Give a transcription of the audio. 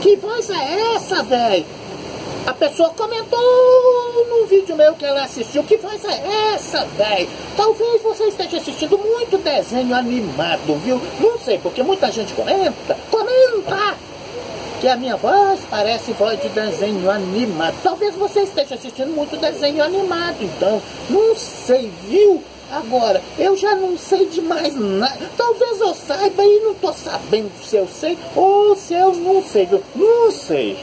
Que voz é essa, velho? A pessoa comentou no vídeo meu que ela assistiu. Que voz é essa, velho? Talvez você esteja assistindo muito desenho animado, viu? Não sei, porque muita gente comenta. Comenta! Que a minha voz parece voz de desenho animado. Talvez você esteja assistindo muito desenho animado, então. Não sei, viu? Agora, eu já não sei de mais nada. Talvez eu saiba e não tô sabendo se eu sei ou se eu não sei. Viu? Não sei.